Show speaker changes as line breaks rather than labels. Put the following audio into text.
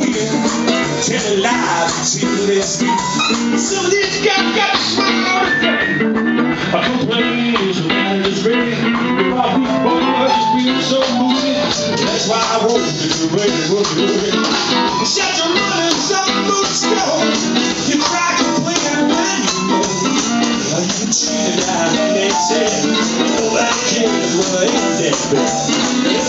queer. Tell a lie, she bless me. So this guy got I complain, so I just ready. Why we boys just being so moody. That's why I won't be ready, won't be ready. Shut your running, some boots go. You cry, complain, and then you know. Are you cheated out? They said, oh, that can't, well, ain't that bad.